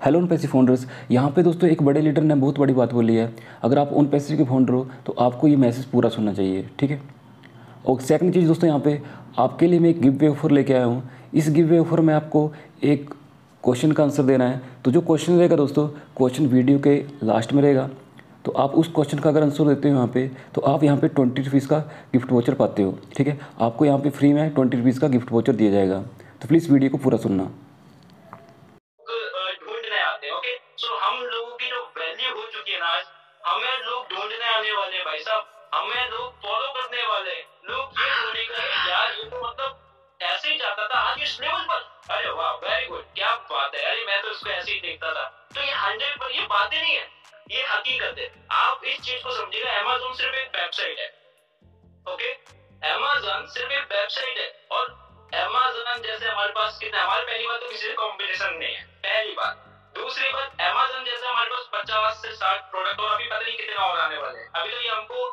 Hello उन पैसे founders यहाँ पे दोस्तों एक बड़े लीडर ने बहुत बड़ी बात बोली है। अगर आप उन पैसे के फाउंडर हो तो आपको ये मैसेज पूरा सुनना चाहिए, ठीक है? और सेकंड चीज़ दोस्तों यहाँ पे, आपके लिए मैं एक गिव वे ऑफ़र लेके आया हूँ। इस गिव वे ऑफ़र में आपको एक क्वेश्चन का आंसर देना है। तो जो क्वेश्चन रहेगा दोस्तों क्वेश्चन वीडियो के लास्ट में रहेगा। तो आप उस क्वेश्चन का अगर आंसर देते हो यहाँ पे तो आप यहाँ पे ट्वेंटी रुपीज़ का गिफ्ट वोचर पाते हो, ठीक है? आपको यहाँ पे फ्री में ट्वेंटी रुपीज़ का गिफ्ट वोचर दिया जाएगा। तो प्लीज़ वीडियो को पूरा सुनना। हमें लोग ढूँढने आने वाले भाई साहब। हमें लोग फॉलो करने वाले लोग ये यार, ये तो मतलब ऐसे ही जाता था, आज इस लेवल पर। अरे वाह वेरी गुड क्या बात है। अरे, मैं तो इसको ऐसे ही देखता था। तो ये हंड्रेड पर ये बातें नहीं है। ये हकीकत है। आप इस चीज़ को समझिएगा अमेजोन सिर्फ़ एक वेबसाइट है। ओके अमेजोन सिर्फ़ एक वेबसाइट है। और अमेजोन जैसे हमारे पास कितने हमारे पहली बात तो किसी से कॉम्पिटिशन नहीं है। पहली बात। दूसरी बात अमेजोन जैसे हमारे पास पचास से साठ प्रोडक्ट और अभी पता नहीं कितने और आने वाले हैं। अभी तो ये हमको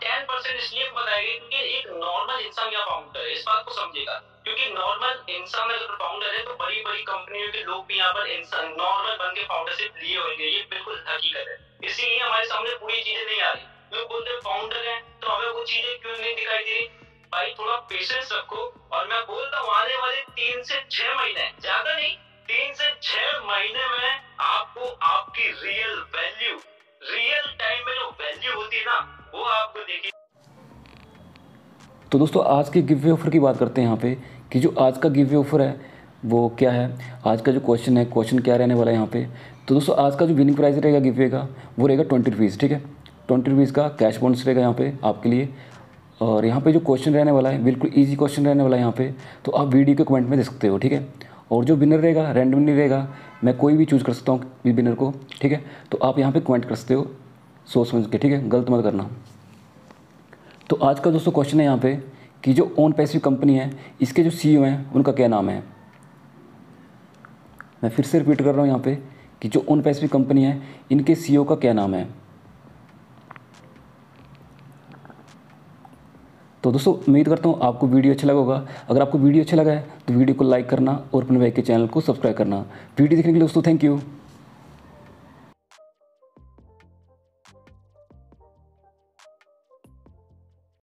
टेन परसेंट इसलिए बताएँगे क्योंकि एक नॉर्मल इंसान यहाँ फाउंडर है? इस बात को समझेगा क्योंकि नॉर्मल इंसान अगर फाउंडर है तो बड़ी बड़ी कंपनियों के लोग भी यहाँ पर इंसान नॉर्मल बन के फाउंडरशिप लिए होंगे। ये बिल्कुल हकीकत है। इसीलिए हमारे सामने पूरी चीज़ें नहीं आ रही। लोग बोलते फाउंडर है तो हमें वो चीज़ें क्यों नहीं दिखाई दे रही? भाई, थोड़ा पेशेंस रखो। और मैं बोलता हूँ, आने वाले तीन से छह महीने, ज़्यादा नहीं होती है ना, वो आपको देखी तो दोस्तों, आज के गिव ऑफ़र की बात करते हैं यहाँ पे कि जो आज का गिव ऑफ़र है, वो क्या है? आज का जो क्वेश्चन है क्वेश्चन क्या रहने वाला है यहाँ पे? तो दोस्तों, आज का जो विनिंग प्राइस रहेगा गिव का, वो रहेगा ट्वेंटी रुपीज़ ठीक है? ट्वेंटी रुपीज़ का कैश बोनस रहेगा यहाँ पे आपके लिए। और यहाँ पे जो क्वेश्चन रहने वाला है, बिल्कुल ईजी क्वेश्चन रहने वाला है यहाँ पे तो आप वीडियो के कमेंट में दे सकते हो, ठीक है? और जो विनर रहेगा रैंडम नहीं रहेगा, मैं कोई भी चूज़ कर सकता हूँ विनर को, ठीक है? तो आप यहाँ पे कमेंट कर सकते हो। सोच समझ के, ठीक है? गलत मत करना। तो आज का दोस्तों क्वेश्चन है यहाँ पे कि जो ओन पैसिव कंपनी है, इसके जो सी हैं, उनका क्या नाम है? मैं फिर से रिपीट कर रहा हूँ यहाँ पे कि जो ओन पैसिव कंपनी है, इनके सी का क्या नाम है? तो दोस्तों, उम्मीद करता हूँ आपको वीडियो अच्छा लगा होगा। अगर आपको वीडियो अच्छा लगा है तो वीडियो को लाइक करना और अपने भाई के चैनल को सब्सक्राइब करना। वीडियो देखने के लिए दोस्तों थैंक यू